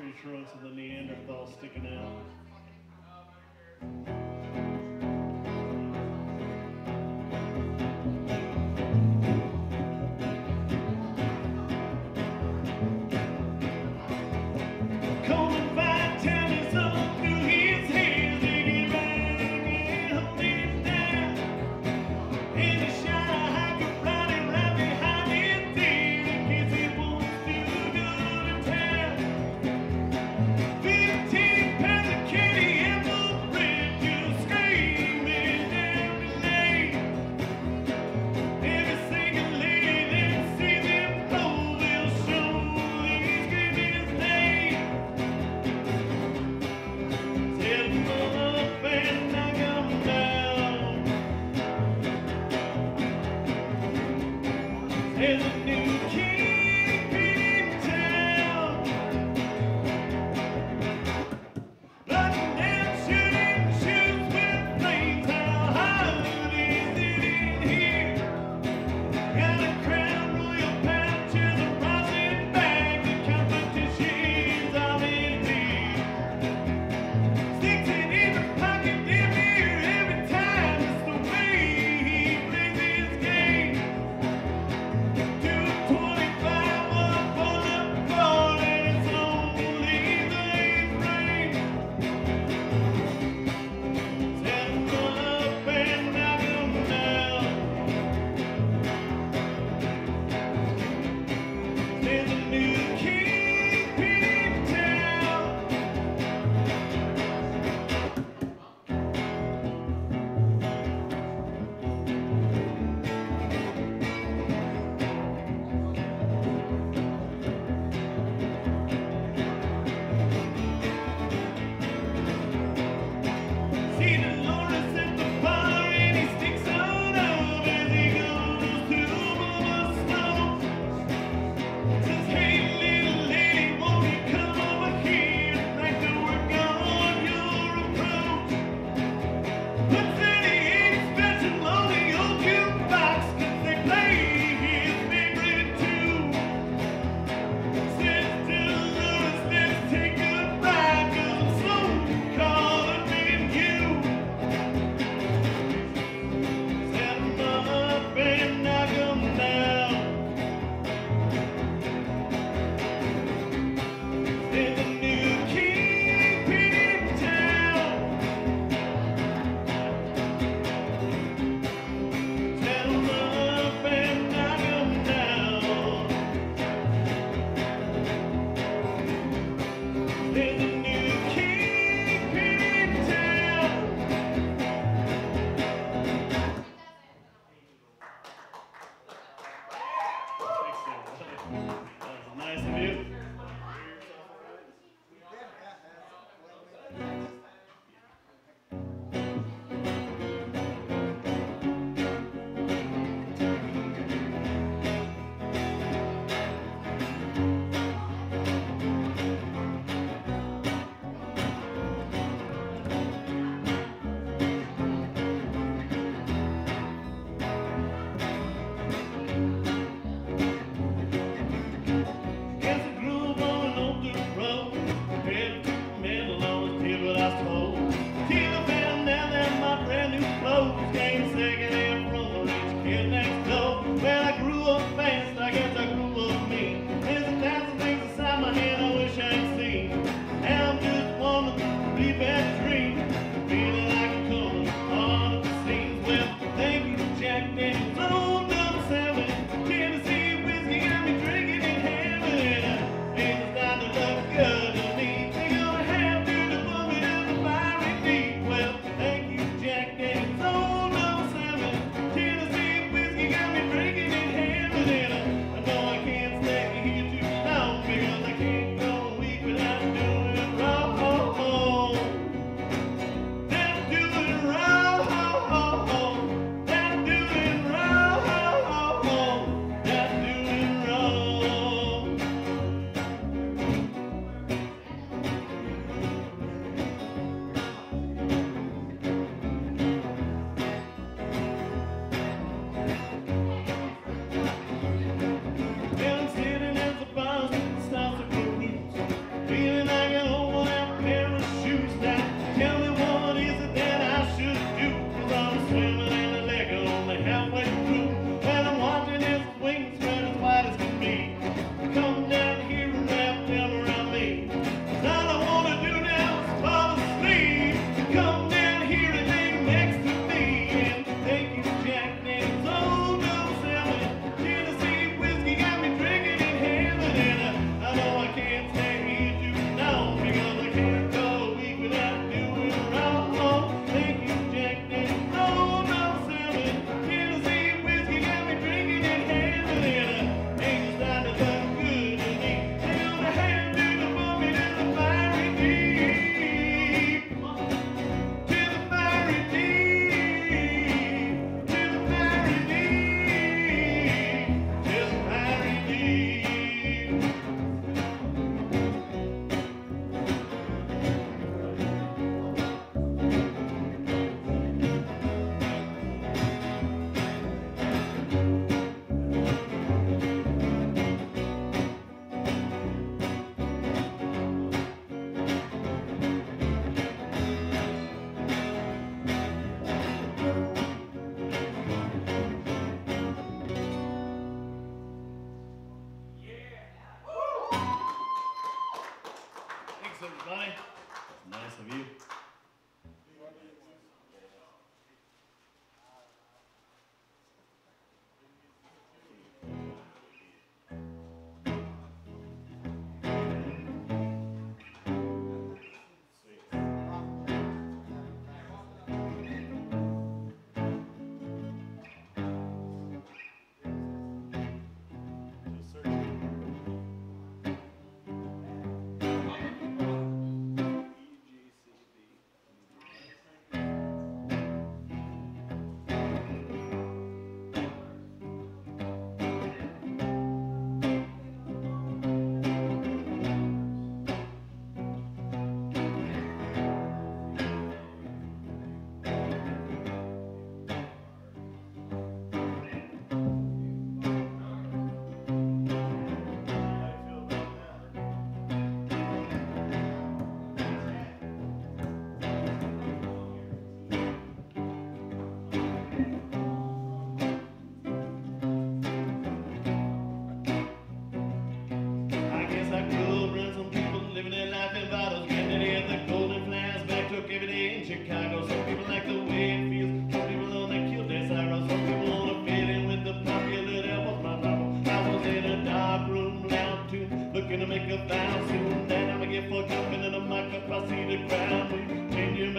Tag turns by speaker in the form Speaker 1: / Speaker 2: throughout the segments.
Speaker 1: tree trunks of the Neanderthal sticking out. in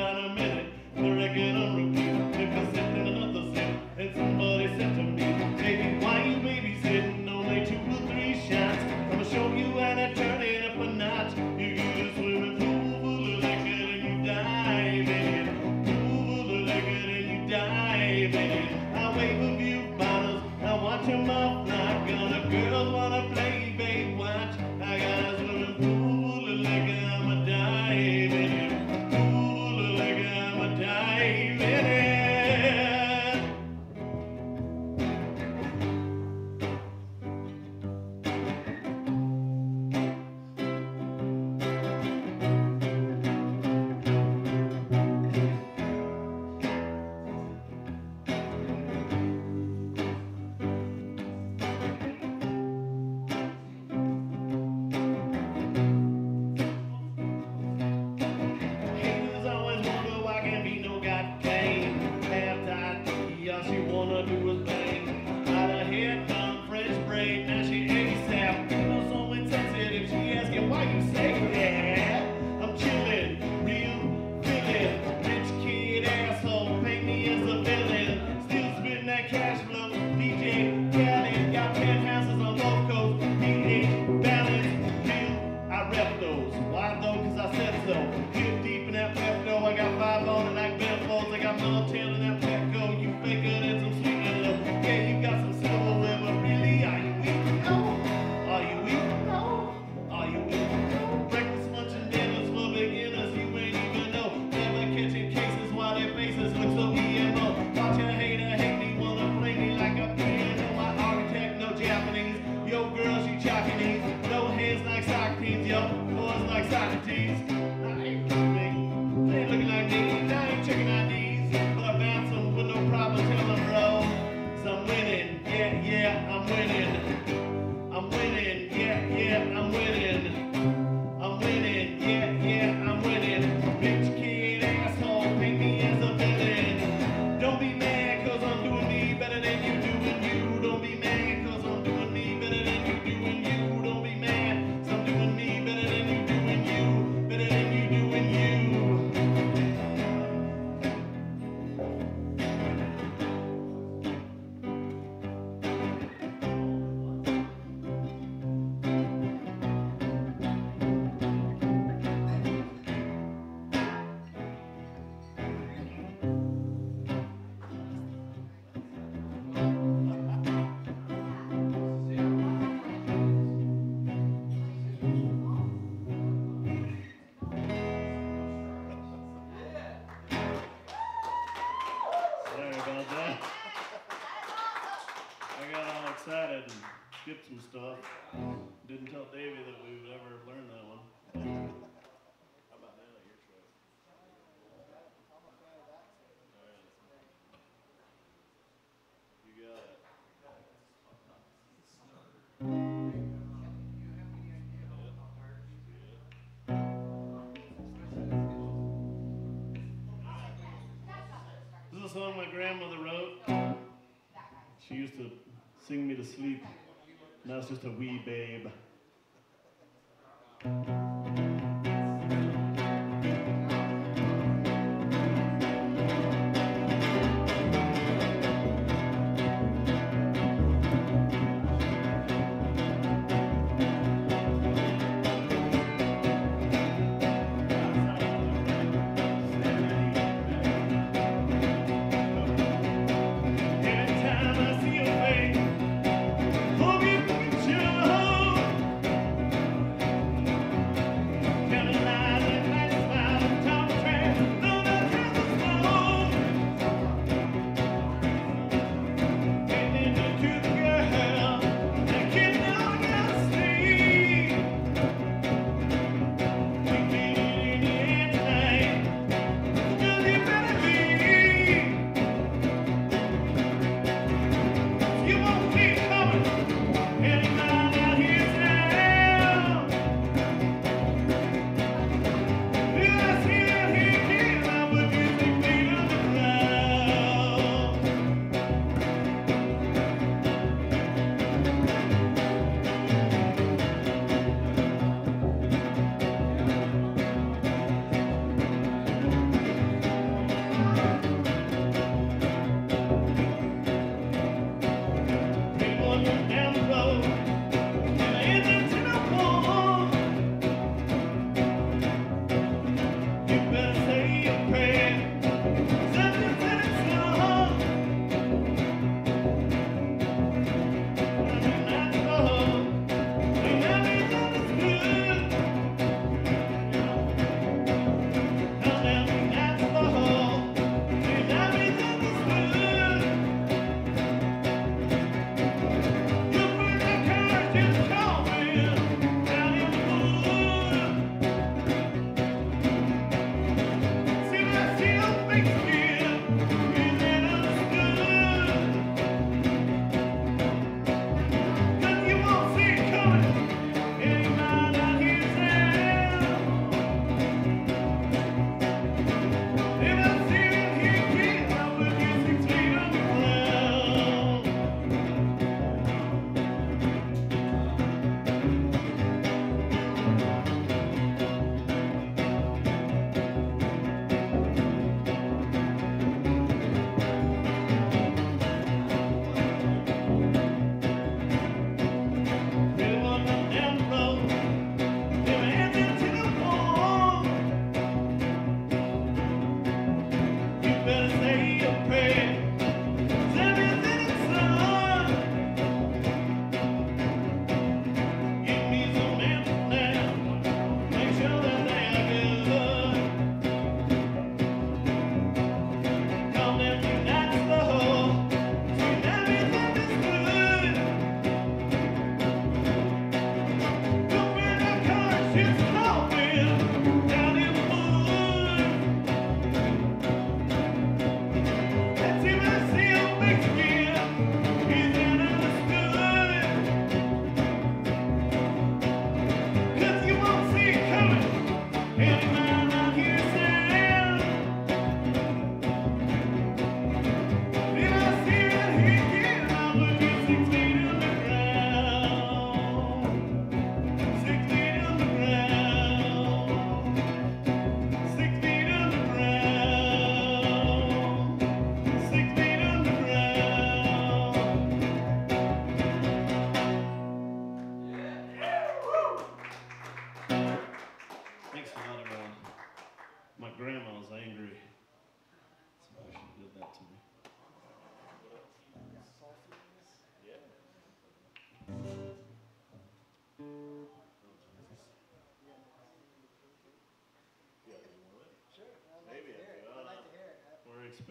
Speaker 1: a minute, I reckon I'm repeat. If I said excited and skipped some stuff. Didn't tell Davey that we would ever learn that one. This is a song my grandmother wrote. She used to Sing Me to Sleep. Now it's just a wee babe.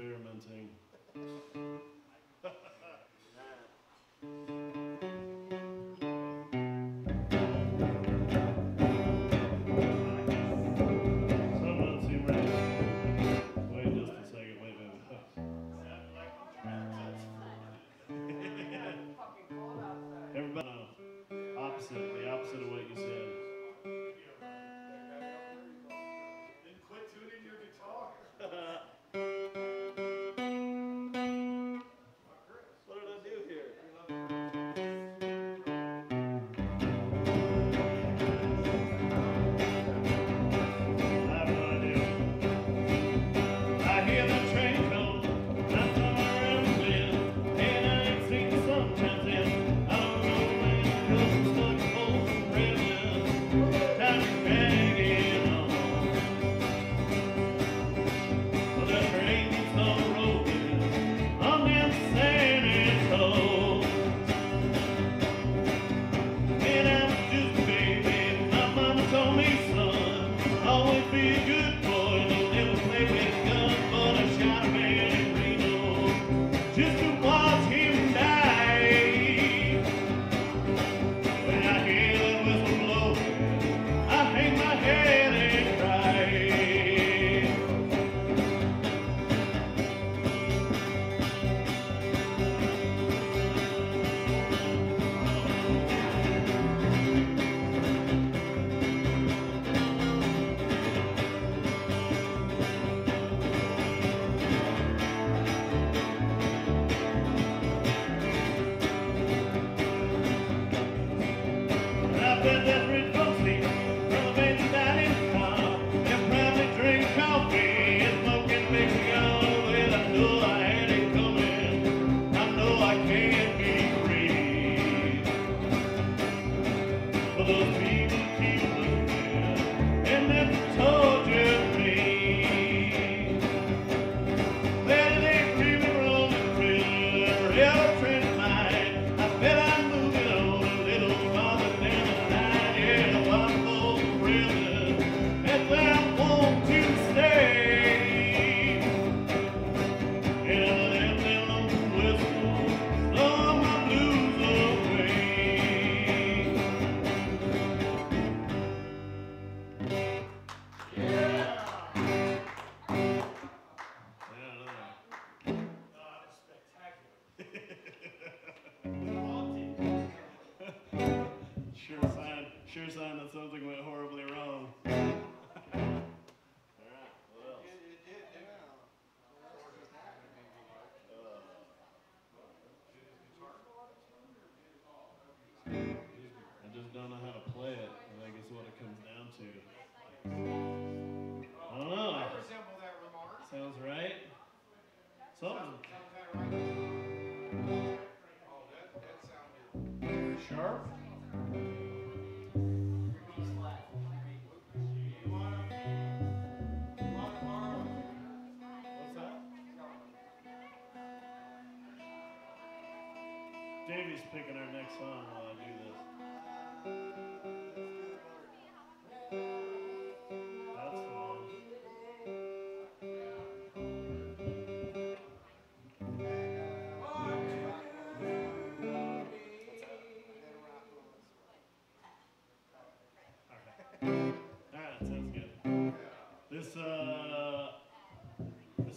Speaker 1: experimenting.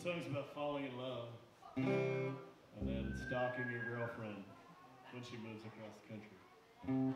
Speaker 1: song's about falling in love and then stalking your girlfriend when she moves across the country.